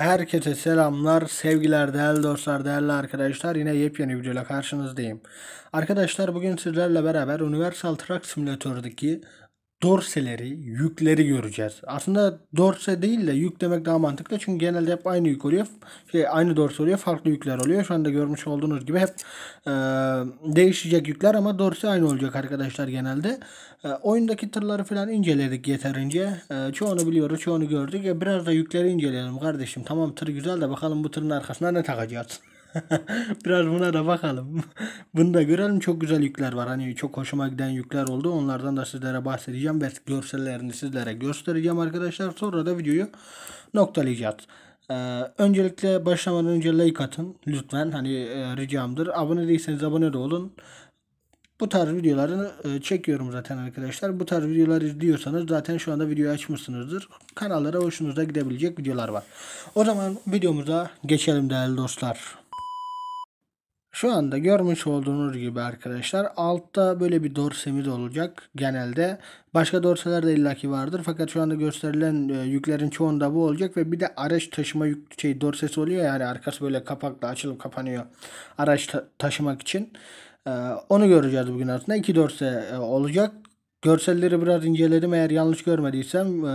Herkese selamlar, sevgiler, değerli dostlar, değerli arkadaşlar. Yine yepyeni videoyla karşınızdayım. Arkadaşlar bugün sizlerle beraber Universal Truck Simulator'daki dorseleri, yükleri göreceğiz. Aslında dorse değil de yük demek daha mantıklı. Çünkü genelde hep aynı yük oluyor. Şey, aynı dorse oluyor, farklı yükler oluyor. Şu anda görmüş olduğunuz gibi hep e, değişecek yükler ama dorse aynı olacak arkadaşlar genelde. E, oyundaki tırları falan inceledik yeterince. E, çoğunu biliyoruz, çoğunu gördük. E, biraz da yükleri inceleyelim kardeşim. Tamam tır güzel de bakalım bu tırın arkasına ne takacağız. Biraz buna da bakalım. Bunu da görelim. Çok güzel yükler var. Hani çok hoşuma giden yükler oldu. Onlardan da sizlere bahsedeceğim. Ve görsellerini sizlere göstereceğim arkadaşlar. Sonra da videoyu noktalayacağız. Ee, öncelikle başlamadan önce like atın. Lütfen hani e, ricamdır. Abone değilseniz abone de olun. Bu tarz videoları e, çekiyorum zaten arkadaşlar. Bu tarz videolar izliyorsanız zaten şu anda videoyu açmışsınızdır. Kanallara hoşunuza gidebilecek videolar var. O zaman videomuza geçelim değerli dostlar. Şu anda görmüş olduğunuz gibi arkadaşlar altta böyle bir dorsemiz olacak genelde. Başka dorseler de illaki vardır fakat şu anda gösterilen e, yüklerin çoğunda bu olacak ve bir de araç taşıma yük şey dorsesi oluyor yani arkası böyle kapakla açılıp kapanıyor araç ta taşımak için. E, onu göreceğiz bugün aslında. iki dorse e, olacak. Görselleri biraz inceledim eğer yanlış görmediysem e,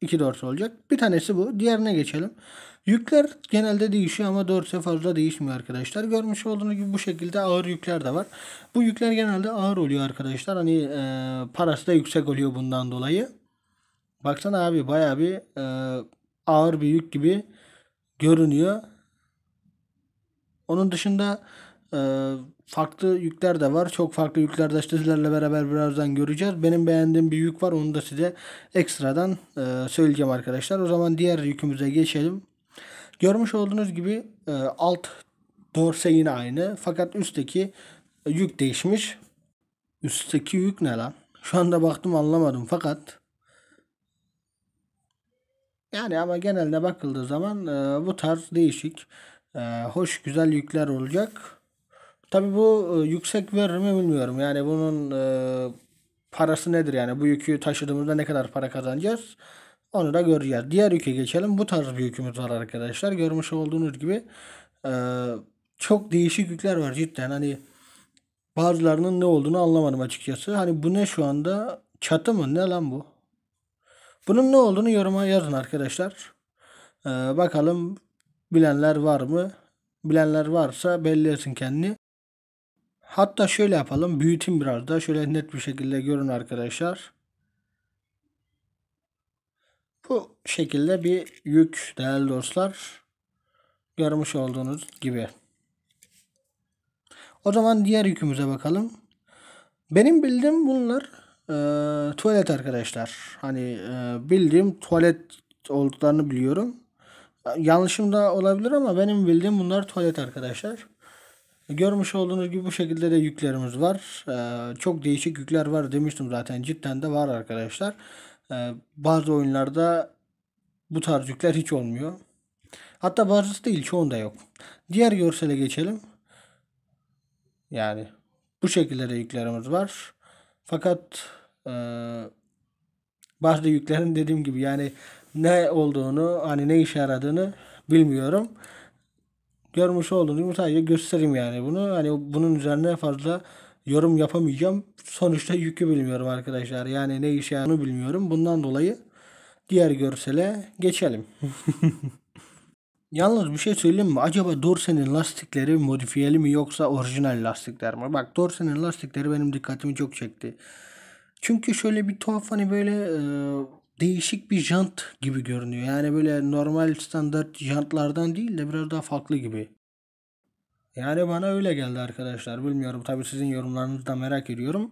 iki dorse olacak. Bir tanesi bu. Diğerine geçelim. Yükler genelde değişiyor ama dorse fazla değişmiyor arkadaşlar. Görmüş olduğunuz gibi bu şekilde ağır yükler de var. Bu yükler genelde ağır oluyor arkadaşlar. Hani e, parası da yüksek oluyor bundan dolayı. Baksana abi baya bir e, ağır bir yük gibi görünüyor. Onun dışında e, farklı yükler de var. Çok farklı yükler de sizlerle beraber birazdan göreceğiz. Benim beğendiğim bir yük var. Onu da size ekstradan e, söyleyeceğim arkadaşlar. O zaman diğer yükümüze geçelim. Görmüş olduğunuz gibi e, alt dorse yine aynı. Fakat üstteki yük değişmiş. Üstteki yük ne lan? Şu anda baktım anlamadım fakat yani ama genelde bakıldığı zaman e, bu tarz değişik e, hoş güzel yükler olacak. Tabi bu yüksek verir mi bilmiyorum. Yani bunun parası nedir yani bu yükü taşıdığımızda ne kadar para kazanacağız? Onu da göreceğiz. Diğer yüke geçelim. Bu tarz bir yükümüz var arkadaşlar. Görmüş olduğunuz gibi e, çok değişik yükler var cidden. Hani bazılarının ne olduğunu anlamadım açıkçası. Hani bu ne şu anda? Çatı mı? Ne lan bu? Bunun ne olduğunu yoruma yazın arkadaşlar. Ee, bakalım bilenler var mı? Bilenler varsa belli etsin kendini. Hatta şöyle yapalım. Büyüteyim biraz da. Şöyle net bir şekilde görün arkadaşlar. Bu şekilde bir yük değerli dostlar. Görmüş olduğunuz gibi. O zaman diğer yükümüze bakalım. Benim bildiğim bunlar e, tuvalet arkadaşlar. Hani e, bildiğim tuvalet olduklarını biliyorum. Yanlışım da olabilir ama benim bildiğim bunlar tuvalet arkadaşlar. Görmüş olduğunuz gibi bu şekilde de yüklerimiz var. Ee, çok değişik yükler var demiştim zaten. Cidden de var arkadaşlar. Ee, bazı oyunlarda bu tarz yükler hiç olmuyor. Hatta bazısı değil çoğunda yok. Diğer görsele geçelim. Yani bu şekilde de yüklerimiz var. Fakat e, bazı yüklerin dediğim gibi yani ne olduğunu hani ne işe yaradığını bilmiyorum. Görmüş olduğunuz gibi sadece göstereyim yani bunu. Hani bunun üzerine fazla yorum yapamayacağım. Sonuçta yükü bilmiyorum arkadaşlar. Yani ne işe yaradığını bilmiyorum. Bundan dolayı diğer görsele geçelim. Yalnız bir şey söyleyeyim mi? Acaba Dorsen'in lastikleri modifiyeli mi yoksa orijinal lastikler mi? Bak Dorsen'in lastikleri benim dikkatimi çok çekti. Çünkü şöyle bir tuhaf hani böyle e, değişik bir jant gibi görünüyor. Yani böyle normal standart jantlardan değil de biraz daha farklı gibi. Yani bana öyle geldi arkadaşlar. Bilmiyorum tabii sizin yorumlarınızı da merak ediyorum.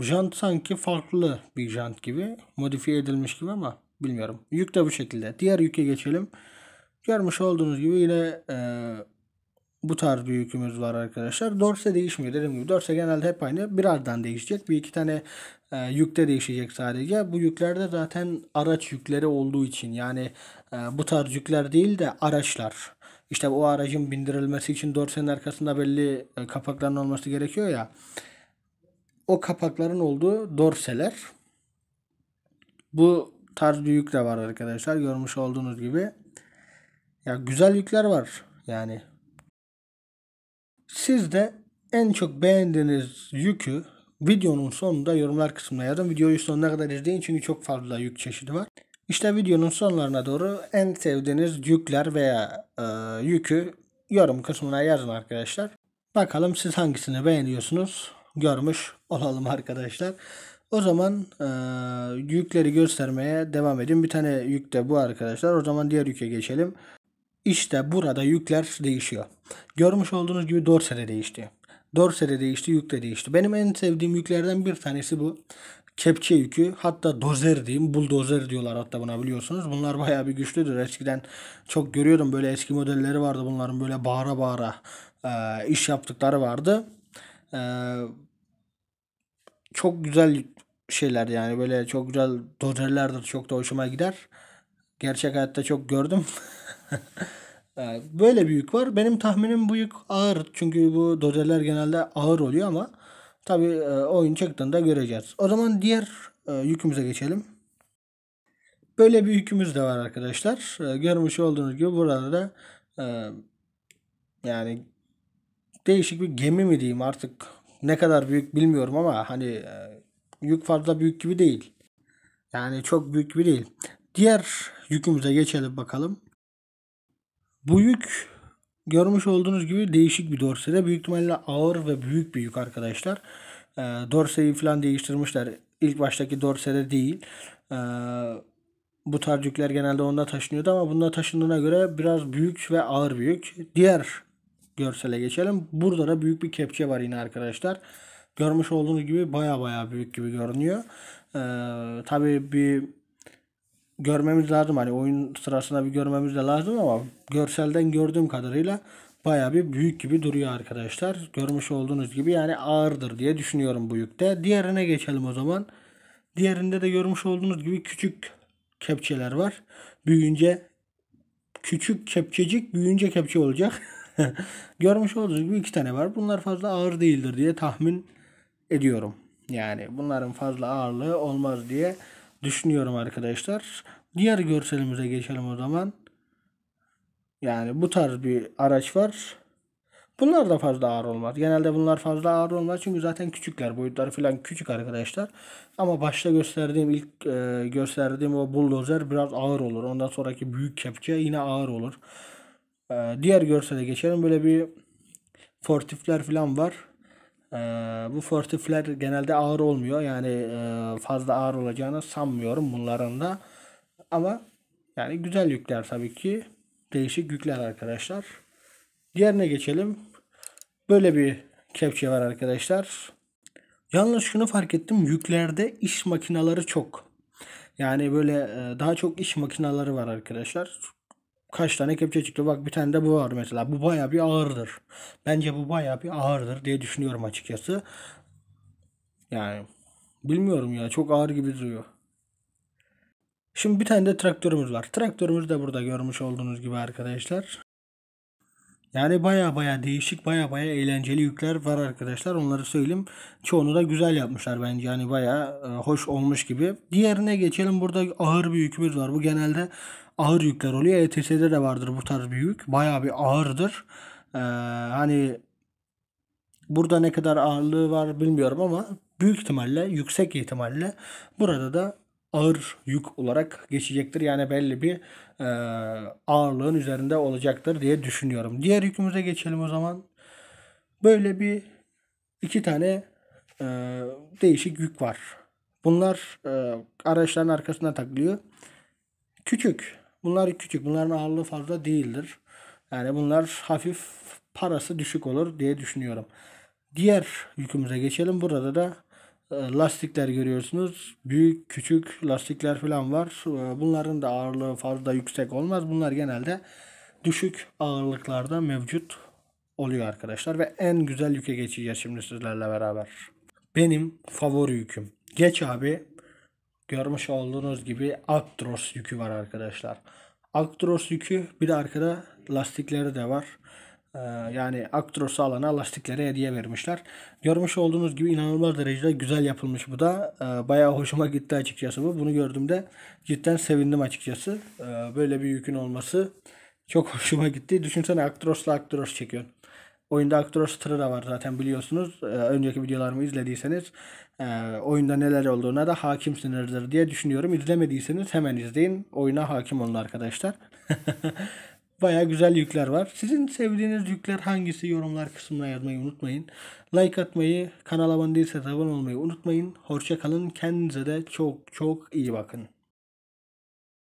Jant sanki farklı bir jant gibi. Modifiye edilmiş gibi ama bilmiyorum. Yük de bu şekilde. Diğer yüke geçelim. Görmüş olduğunuz gibi yine e, bu tarz bir yükümüz var arkadaşlar. Dorse değişmiyor dediğim gibi. Dorse genelde hep aynı. Birazdan değişecek. Bir iki tane e, yükte değişecek sadece. Bu yüklerde zaten araç yükleri olduğu için yani e, bu tarz yükler değil de araçlar. İşte o aracın bindirilmesi için dorsenin arkasında belli e, kapakların olması gerekiyor ya. O kapakların olduğu dorseler. Bu tarz bir yük de var arkadaşlar. Görmüş olduğunuz gibi. Ya güzel yükler var yani. Siz de en çok beğendiğiniz yükü videonun sonunda yorumlar kısmına yazın. Videoyu sonuna kadar izleyin çünkü çok fazla yük çeşidi var. İşte videonun sonlarına doğru en sevdiğiniz yükler veya e, yükü yorum kısmına yazın arkadaşlar. Bakalım siz hangisini beğeniyorsunuz görmüş olalım arkadaşlar. O zaman e, yükleri göstermeye devam edin. Bir tane yük de bu arkadaşlar. O zaman diğer yüke geçelim. İşte burada yükler değişiyor. Görmüş olduğunuz gibi dorse de değişti. Dorse de değişti, yük de değişti. Benim en sevdiğim yüklerden bir tanesi bu. Kepçe yükü. Hatta dozer diyeyim. Buldozer diyorlar hatta buna biliyorsunuz. Bunlar bayağı bir güçlüdür. Eskiden çok görüyordum böyle eski modelleri vardı bunların böyle bağıra bağıra e, iş yaptıkları vardı. E, çok güzel şeyler yani böyle çok güzel dozerlerdir. Çok da hoşuma gider. Gerçek hayatta çok gördüm. Böyle bir yük var. Benim tahminim bu yük ağır. Çünkü bu dozerler genelde ağır oluyor ama tabi e, oyun çıktığında göreceğiz. O zaman diğer e, yükümüze geçelim. Böyle bir yükümüz de var arkadaşlar. E, görmüş olduğunuz gibi burada da yani değişik bir gemi mi diyeyim artık ne kadar büyük bilmiyorum ama hani yük fazla büyük gibi değil. Yani çok büyük gibi değil. Diğer yükümüze geçelim bakalım. Bu yük görmüş olduğunuz gibi değişik bir dorsede. Büyük ihtimalle ağır ve büyük bir yük arkadaşlar. E, dorseyi falan değiştirmişler. İlk baştaki dorsede değil. E, bu tarz yükler genelde onda taşınıyordu ama bunda taşındığına göre biraz büyük ve ağır bir yük. Diğer görsele geçelim. Burada da büyük bir kepçe var yine arkadaşlar. Görmüş olduğunuz gibi baya baya büyük gibi görünüyor. Ee, tabii bir görmemiz lazım. Hani oyun sırasında bir görmemiz de lazım ama görselden gördüğüm kadarıyla baya bir büyük gibi duruyor arkadaşlar. Görmüş olduğunuz gibi yani ağırdır diye düşünüyorum bu yükte. Diğerine geçelim o zaman. Diğerinde de görmüş olduğunuz gibi küçük kepçeler var. Büyüyünce küçük kepçecik büyüyünce kepçe olacak. görmüş olduğunuz gibi iki tane var. Bunlar fazla ağır değildir diye tahmin ediyorum. Yani bunların fazla ağırlığı olmaz diye düşünüyorum arkadaşlar. Diğer görselimize geçelim o zaman. Yani bu tarz bir araç var. Bunlar da fazla ağır olmaz. Genelde bunlar fazla ağır olmaz çünkü zaten küçükler. Boyutları falan küçük arkadaşlar. Ama başta gösterdiğim ilk e, gösterdiğim o bulldozer biraz ağır olur. Ondan sonraki büyük kepçe yine ağır olur. E, diğer görsele geçelim. Böyle bir fortifler falan var. Ee, bu fortifler genelde ağır olmuyor. Yani e, fazla ağır olacağını sanmıyorum bunların da. Ama yani güzel yükler tabii ki. Değişik yükler arkadaşlar. Diğerine geçelim. Böyle bir kepçe var arkadaşlar. Yalnız şunu fark ettim. Yüklerde iş makinaları çok. Yani böyle e, daha çok iş makinaları var arkadaşlar kaç tane kepçe çıktı. Bak bir tane de bu var mesela. Bu baya bir ağırdır. Bence bu baya bir ağırdır diye düşünüyorum açıkçası. Yani bilmiyorum ya çok ağır gibi duruyor. Şimdi bir tane de traktörümüz var. Traktörümüz de burada görmüş olduğunuz gibi arkadaşlar. Yani baya baya değişik baya baya eğlenceli yükler var arkadaşlar. Onları söyleyeyim. Çoğunu da güzel yapmışlar bence. Yani baya e, hoş olmuş gibi. Diğerine geçelim. Burada ağır bir yükümüz var. Bu genelde ağır yükler oluyor. ETS'de de vardır bu tarz bir yük. Bayağı bir ağırdır. Ee, hani burada ne kadar ağırlığı var bilmiyorum ama büyük ihtimalle yüksek ihtimalle burada da ağır yük olarak geçecektir. Yani belli bir e, ağırlığın üzerinde olacaktır diye düşünüyorum. Diğer yükümüze geçelim o zaman. Böyle bir iki tane e, değişik yük var. Bunlar e, araçların arkasına takılıyor. Küçük. Bunlar küçük. Bunların ağırlığı fazla değildir. Yani bunlar hafif parası düşük olur diye düşünüyorum. Diğer yükümüze geçelim. Burada da e, lastikler görüyorsunuz. Büyük küçük lastikler falan var. E, bunların da ağırlığı fazla yüksek olmaz. Bunlar genelde düşük ağırlıklarda mevcut oluyor arkadaşlar. Ve en güzel yüke geçeceğiz şimdi sizlerle beraber. Benim favori yüküm. Geç abi görmüş olduğunuz gibi Actros yükü var arkadaşlar. Actros yükü bir de arkada lastikleri de var. Ee, yani Actros'u alana lastikleri hediye vermişler. Görmüş olduğunuz gibi inanılmaz derecede güzel yapılmış bu da. Ee, bayağı hoşuma gitti açıkçası bu. Bunu gördüğümde cidden sevindim açıkçası. Ee, böyle bir yükün olması Çok hoşuma gitti. Düşünsene Actros'la Actros çekiyorsun. Oyunda Actros tırı da var zaten biliyorsunuz. Ee, önceki videolarımı izlediyseniz e, oyunda neler olduğuna da hakimsinizdir diye düşünüyorum. İzlemediyseniz hemen izleyin. Oyuna hakim olun arkadaşlar. Baya güzel yükler var. Sizin sevdiğiniz yükler hangisi yorumlar kısmına yazmayı unutmayın. Like atmayı, kanala abone değilseniz abone olmayı unutmayın. Hoşça kalın. Kendinize de çok çok iyi bakın.